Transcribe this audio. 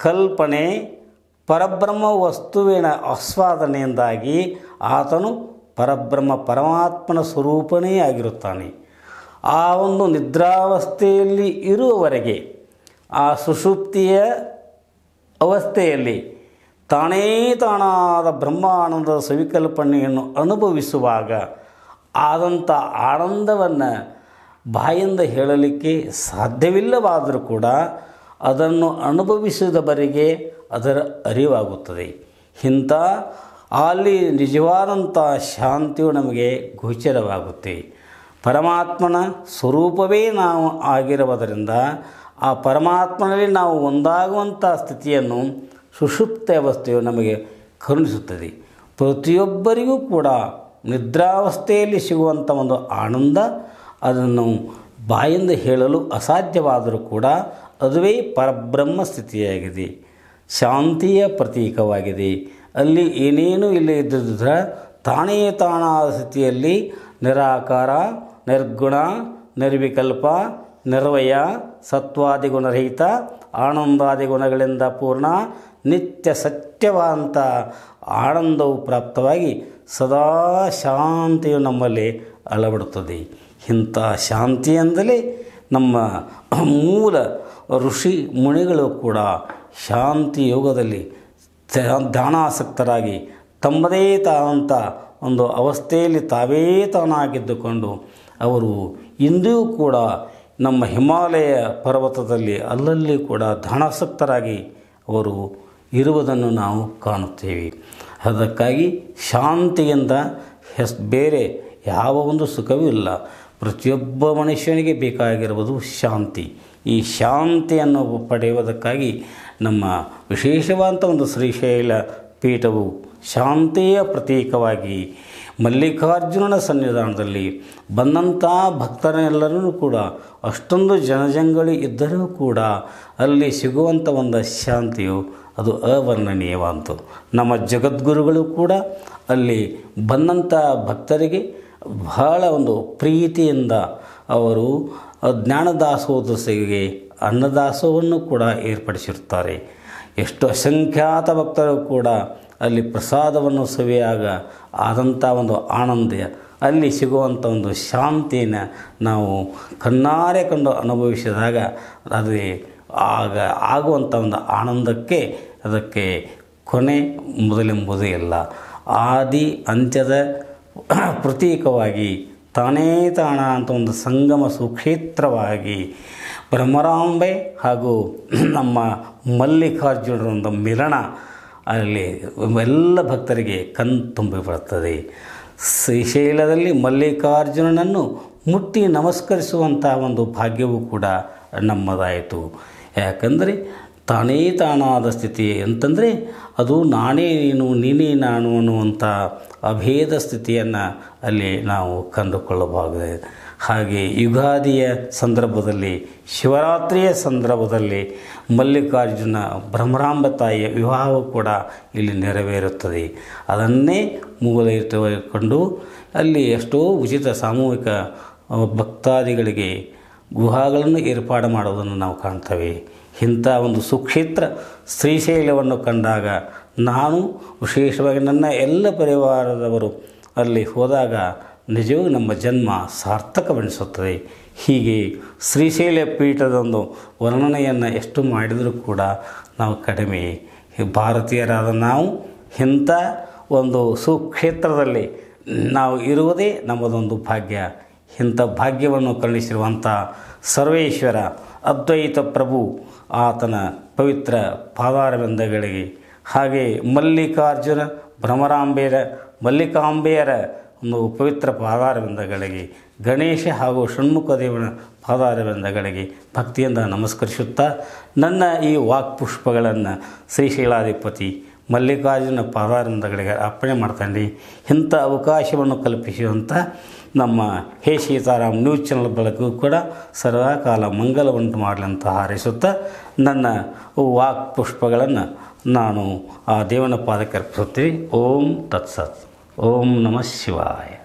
ಕಲ್ಪನೆ ಪರಬ್ರಹ್ಮ ವಸ್ತುವಿನ ಆಸ್ವಾದನೆಯಿಂದಾಗಿ ಆತನು ಪರಬ್ರಹ್ಮ ಪರಮಾತ್ಮನ ಸ್ವರೂಪನೇ ಆಗಿರುತ್ತಾನೆ. ಆ ಒಂದು ನಿದ್ರಾವಸ್ಥೆಯಲ್ಲಿ ಇರುವವರೆಗೆ, ಆ ಸುಷುಪ್ತಿಯ ಅವಸ್ಥೆಯಲ್ಲಿ ತಾನೇ ತಾನಾದ ಬ್ರಹ್ಮಾನಂದದ ಸವಿಕಲ್ಪನೆಯನ್ನು ಅನುಭವಿಸುವಾಗ ಆದಂಥ ಆನಂದವನ್ನು ಬಾಯಿಂದ ಹೇಳಲಿಕ್ಕೆ ಸಾಧ್ಯವಿಲ್ಲವಾದರೂ ಕೂಡ ಅದನ್ನು ಅನುಭವಿಸಿದವರಿಗೆ ಅದರ ಅರಿವಾಗುತ್ತದೆ. ಇಂಥ ಅಲ್ಲಿ ನಿಜವಾದಂಥ ಶಾಂತಿಯು ನಮಗೆ ಗೋಚರವಾಗುತ್ತೆ. ಪರಮಾತ್ಮನ ಸ್ವರೂಪವೇ ನಾವು ಆಗಿರುವುದರಿಂದ ಆ ಪರಮಾತ್ಮನಲ್ಲಿ ನಾವು ಒಂದಾಗುವಂಥ ಸ್ಥಿತಿಯನ್ನು ಸುಷುಪ್ತ ಅವಸ್ಥೆಯು ನಮಗೆ ಕರುಣಿಸುತ್ತದೆ. ಪ್ರತಿಯೊಬ್ಬರಿಗೂ ಕೂಡ ನಿದ್ರಾವಸ್ಥೆಯಲ್ಲಿ ಸಿಗುವಂಥ ಒಂದು ಆನಂದ, ಅದನ್ನು ಬಾಯಿಂದ ಹೇಳಲು ಅಸಾಧ್ಯವಾದರೂ ಕೂಡ ಅದುವೇ ಪರಬ್ರಹ್ಮ ಸ್ಥಿತಿಯಾಗಿದೆ. ಶಾಂತಿಯ ಪ್ರತೀಕವಾಗಿದೆ. ಅಲ್ಲಿ ಏನೇನೂ ಇಲ್ಲ ಇದ್ದರೆ ತಾನೇ ತಾನಾದ ಸ್ಥಿತಿಯಲ್ಲಿ ನಿರಾಕಾರ, ನಿರ್ಗುಣ, ನಿರ್ವಿಕಲ್ಪ, ನಿರ್ವಯ ಸತ್ವಾದಿ ಗುಣರಹಿತ ಆನಂದಾದಿ ಗುಣಗಳಿಂದ ಪೂರ್ಣ, ನಿತ್ಯ ಸತ್ಯವಾದಂಥ ಆನಂದವು ಪ್ರಾಪ್ತವಾಗಿ ಸದಾ ಶಾಂತಿಯು ನಮ್ಮಲ್ಲಿ ಅಳವಡುತ್ತದೆ. ಇಂಥ ಶಾಂತಿಯಿಂದಲೇ ನಮ್ಮ ಮೂಲ ಋಷಿ ಮುನಿಗಳು ಕೂಡ ಶಾಂತಿ ಯೋಗದಲ್ಲಿ ಧ್ಯಾನಾಸಕ್ತರಾಗಿ ತಮ್ಮದೇ ತಾದಂಥ ಒಂದು ಅವಸ್ಥೆಯಲ್ಲಿ ತಾವೇ ತಾನಾಗಿದ್ದುಕೊಂಡು ಅವರು ಇಂದೂ ಕೂಡ ನಮ್ಮ ಹಿಮಾಲಯ ಪರ್ವತದಲ್ಲಿ ಅಲ್ಲಲ್ಲಿ ಕೂಡ ಧ್ಯಾನಾಸಕ್ತರಾಗಿ ಅವರು ಇರುವುದನ್ನು ನಾವು ಕಾಣುತ್ತೇವೆ. ಅದಕ್ಕಾಗಿ ಶಾಂತಿಯಿಂದ ಹೆಸ್ ಬೇರೆ ಯಾವ ಒಂದು ಸುಖವೂ ಇಲ್ಲ. ಪ್ರತಿಯೊಬ್ಬ ಮನುಷ್ಯನಿಗೆ ಬೇಕಾಗಿರುವುದು ಶಾಂತಿ. ಈ ಶಾಂತಿಯನ್ನು ಪಡೆಯುವುದಕ್ಕಾಗಿ ನಮ್ಮ ವಿಶೇಷವಾದಂಥ ಒಂದು ಶ್ರೀಶೈಲ ಪೀಠವು ಶಾಂತಿಯ ಪ್ರತೀಕವಾಗಿ ಮಲ್ಲಿಕಾರ್ಜುನನ ಸನ್ನಿಧಾನದಲ್ಲಿ ಬಂದಂಥ ಭಕ್ತರೆಲ್ಲರೂ ಕೂಡ, ಅಷ್ಟೊಂದು ಜನಜಂಗಳಿ ಇದ್ದರೂ ಕೂಡ ಅಲ್ಲಿ ಸಿಗುವಂಥ ಒಂದು ಶಾಂತಿಯು ಅದು ಅವರ್ಣನೀಯವಾದಂತು ನಮ್ಮ ಜಗದ್ಗುರುಗಳು ಕೂಡ ಅಲ್ಲಿ ಬಂದಂಥ ಭಕ್ತರಿಗೆ ಬಹಳ ಒಂದು ಪ್ರೀತಿಯಿಂದ ಅವರು ಜ್ಞಾನದಾಸೋದಸಿಗೆ ಅನ್ನದಾಸೋಹವನ್ನು ಕೂಡ ಏರ್ಪಡಿಸಿರುತ್ತಾರೆ. ಎಷ್ಟು ಅಸಂಖ್ಯಾತ ಭಕ್ತರು ಕೂಡ ಅಲ್ಲಿ ಪ್ರಸಾದವನ್ನು ಸವಿಯಾಗ ಆದಂಥ ಒಂದು ಆನಂದ, ಅಲ್ಲಿ ಸಿಗುವಂಥ ಒಂದು ಶಾಂತಿನ ನಾವು ಕಣ್ಣಾರೆ ಕಂಡು ಅನುಭವಿಸಿದಾಗ ಅದೇ ಆಗ ಆಗುವಂಥ ಒಂದು ಆನಂದಕ್ಕೆ ಅದಕ್ಕೆ ಕೊನೆ ಮೊದಲೆಂಬುದೇ ಇಲ್ಲ. ಆದಿ, ಅಂತ್ಯದ ಪ್ರತೀಕವಾಗಿ ತಾನೇ ತಾಣ ಅಂತ ಒಂದು ಸಂಗಮ ಸುಕ್ಷೇತ್ರವಾಗಿ ಬ್ರಹ್ಮರಾಂಬೆ ಹಾಗೂ ನಮ್ಮ ಮಲ್ಲಿಕಾರ್ಜುನರ ಒಂದು ಮಿಲನ ಅಲ್ಲಿ ಎಲ್ಲ ಭಕ್ತರಿಗೆ ಕಣ್ ತುಂಬಿಬಿಡುತ್ತದೆ ಶ್ರೀಶೈಲದಲ್ಲಿ ಮಲ್ಲಿಕಾರ್ಜುನನನ್ನು ಮುಟ್ಟಿ ನಮಸ್ಕರಿಸುವಂತಹ ಒಂದು ಭಾಗ್ಯವೂ ಕೂಡ ನಮ್ಮದಾಯಿತು. ಯಾಕಂದರೆ ತಾನೇ ತಾನಾದ ಸ್ಥಿತಿ. ಅಂತಂದರೆ ಅದು ನಾನೇ ನೀನು, ನೀನೇ ನಾನು ಅನ್ನುವಂಥ ಅಭೇದ ಸ್ಥಿತಿಯನ್ನು ಅಲ್ಲಿ ನಾವು ಕಂಡುಕೊಳ್ಳಬಹುದು ಹಾಗೆ ಯುಗಾದಿಯ ಸಂದರ್ಭದಲ್ಲಿ, ಶಿವರಾತ್ರಿಯ ಸಂದರ್ಭದಲ್ಲಿ ಮಲ್ಲಿಕಾರ್ಜುನ ಭ್ರಮರಾಂಬ ತಾಯಿಯ ವಿವಾಹವು ಕೂಡ ಇಲ್ಲಿ ನೆರವೇರುತ್ತದೆ. ಅದನ್ನೇ ಮೂಲ ಇಟ್ಟುಕೊಂಡು ಅಲ್ಲಿ ಎಷ್ಟೋ ಉಚಿತ ಸಾಮೂಹಿಕ ಭಕ್ತಾದಿಗಳಿಗೆ ಗುಹಾಗಳನ್ನು ಏರ್ಪಾಡು ಮಾಡೋದನ್ನು ನಾವು ಕಾಣ್ತೇವೆ. ಇಂಥ ಒಂದು ಸುಕ್ಷೇತ್ರ ಶ್ರೀಶೈಲವನ್ನು ಕಂಡಾಗ ನಾನು ವಿಶೇಷವಾಗಿ ನನ್ನ ಎಲ್ಲ ಪರಿವಾರದವರು ಅಲ್ಲಿ ಹೋದಾಗ ನಿಜವೂ ನಮ್ಮ ಜನ್ಮ ಸಾರ್ಥಕವೆನಿಸುತ್ತದೆ. ಹೀಗೆ ಶ್ರೀಶೈಲ ಪೀಠದೊಂದು ವರ್ಣನೆಯನ್ನು ಎಷ್ಟು ಮಾಡಿದರೂ ಕೂಡ ನಾವು ಕಡಿಮೆ. ಭಾರತೀಯರಾದ ನಾವು ಇಂಥ ಒಂದು ಸುಕ್ಷೇತ್ರದಲ್ಲಿ ನಾವು ಇರುವುದೇ ನಮ್ಮದೊಂದು ಭಾಗ್ಯ. ಇಂಥ ಭಾಗ್ಯವನ್ನು ಕರುಣಿಸಿರುವಂಥ ಸರ್ವೇಶ್ವರ, ಅದ್ವೈತ ಪ್ರಭು ಆತನ ಪವಿತ್ರ ಪಾದಾರವಿಂದಗಳಿಗೆ. ಹಾಗೆ ಮಲ್ಲಿಕಾರ್ಜುನ, ಭ್ರಮರಾಂಬೆಯರ, ಮಲ್ಲಿಕಾಂಬೆಯರ ಒಂದು ಪವಿತ್ರ ಪಾದಾರವಿಂದಗಳಿಗೆ, ಗಣೇಶ ಹಾಗೂ ಷಣ್ಮುಖದೇವನ ಪಾದಾರವಿಂದಗಳಿಗೆ ಭಕ್ತಿಯಿಂದ ನಮಸ್ಕರಿಸುತ್ತಾ ನನ್ನ ಈ ವಾಕ್ಪುಷ್ಪಗಳನ್ನು ಶ್ರೀಶೈಲಾಧಿಪತಿ ಮಲ್ಲಿಕಾರ್ಜುನ ಪಾದಾರವಿಂದಗಳಿಗೆ ಅರ್ಪಣೆ ಮಾಡ್ತಾನೆ. ಇಂಥ ಅವಕಾಶವನ್ನು ಕಲ್ಪಿಸುವಂಥ ನಮ್ಮ ಹೇ ಸೀತಾರಾಮ್ ನ್ಯೂಸ್ ಚಾನಲ್ ಬಳಗೂ ಕೂಡ ಸರ್ವಕಾಲ ಮಂಗಲ ಮಾಡಲಿ ಅಂತ ಹಾರೈಸುತ್ತಾ ನನ್ನ ವಾಕ್ ಪುಷ್ಪಗಳನ್ನು ನಾನು ಆ ದೇವನ ಪಾದಕ್ಕೆ ಅರ್ಪಿಸುತ್ತೀನಿ. ಓಂ ತತ್ಸತ್. ಓಂ ನಮಃ ಶಿವಾಯ.